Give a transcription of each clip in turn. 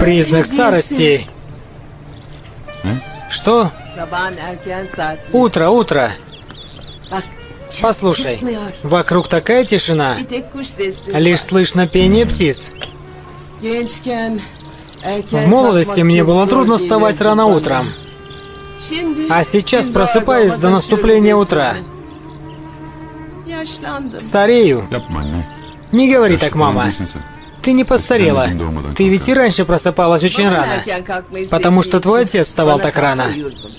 Признак старости. Что? Утро, утро. Послушай, вокруг такая тишина. Лишь слышно пение птиц. В молодости мне было трудно вставать рано утром. А сейчас просыпаюсь до наступления утра. Старею. Не говори так, мама. Ты не постарела. Ты ведь и раньше просыпалась очень рано. Потому что твой отец вставал так рано.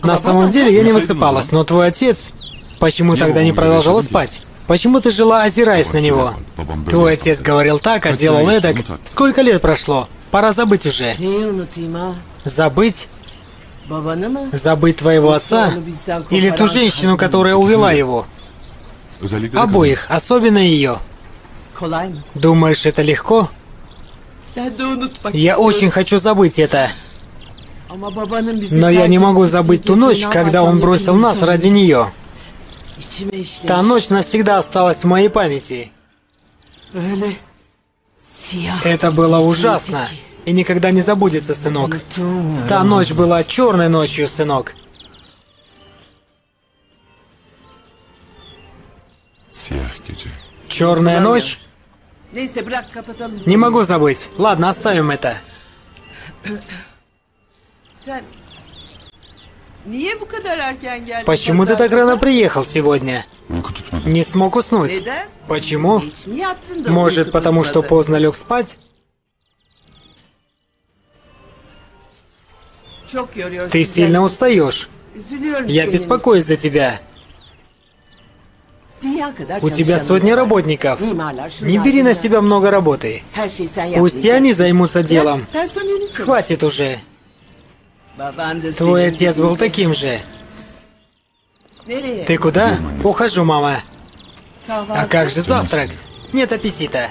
На Ama самом деле я не высыпалась, но твой отец... Почему тогда не продолжала спать? Почему ты жила, озираясь на него? Твой отец говорил так, а делал эдак. ну. Сколько лет прошло? Пора забыть уже. Забыть? Забыть твоего отца? Или ту женщину, которая увела его? Обоих, особенно ее. Думаешь, это легко? Я очень хочу забыть это. Но я не могу забыть ту ночь, когда он бросил нас ради нее. Та ночь навсегда осталась в моей памяти. Это было ужасно. И никогда не забудется, сынок. Та ночь была черной ночью, сынок. Черная ночь? Не могу забыть. Ладно, оставим это. Почему ты так рано приехал сегодня? Не смог уснуть. Почему? Может, потому что поздно лег спать? Ты сильно устаешь. Я беспокоюсь за тебя. У тебя сотни работников. Не бери на себя много работы. Пусть и они займутся делом. Хватит уже. Твой отец был таким же. Ты куда? Ухожу, мама. А как же завтрак? Нет аппетита.